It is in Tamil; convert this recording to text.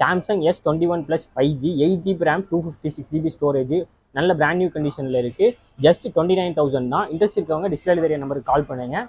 Samsung S twenty one plus five G eight GB RAM two fifty six GB storage நல்ல பிராண்ட் நியூ கண்டிஷனில் இருக்குது ஜஸ்ட் டுவெண்ட்டி நைன் தௌசண்ட் தான். இன்ட்ரெஸ்ட் இருக்கவங்க டிஸ்பிளே தெரிய நம்பருக்கு கால் பண்ணுங்கள்